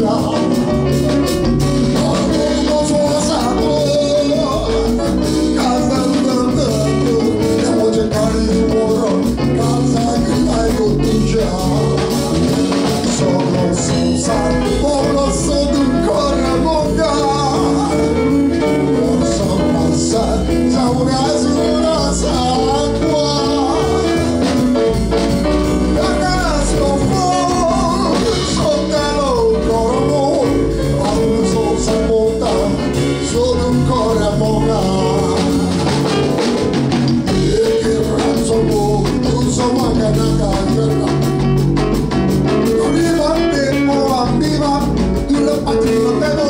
Yeah. até